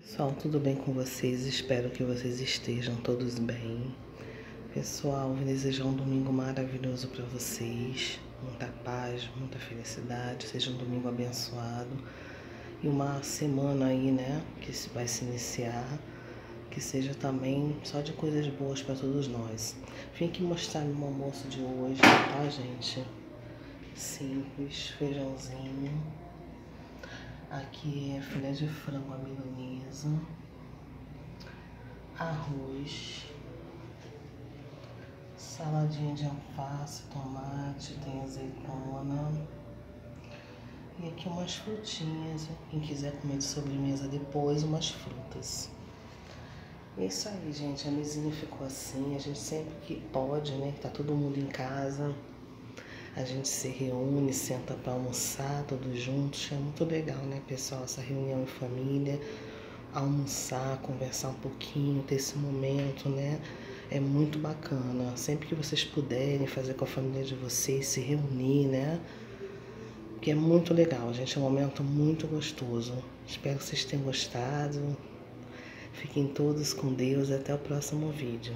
Pessoal, tudo bem com vocês? Espero que vocês estejam todos bem. Pessoal, vou desejar um domingo maravilhoso para vocês. Muita paz, muita felicidade. Seja um domingo abençoado. E uma semana aí, né, que vai se iniciar. Que seja também só de coisas boas para todos nós. Vim aqui mostrar meu almoço de hoje, tá, gente? Simples, feijãozinho Aqui é filé de frango à milanesa, arroz, saladinha de alface, tomate, tem azeitona. E aqui umas frutinhas, quem quiser comer de sobremesa depois, umas frutas. É isso aí, gente. A mesinha ficou assim. A gente sempre que pode, né? Tá todo mundo em casa a gente se reúne, senta para almoçar todos juntos. É muito legal, né, pessoal? Essa reunião em família, almoçar, conversar um pouquinho, ter esse momento, né? É muito bacana. Sempre que vocês puderem fazer com a família de vocês, se reunir, né? Que é muito legal, gente. É um momento muito gostoso. Espero que vocês tenham gostado. Fiquem todos com Deus. Até o próximo vídeo.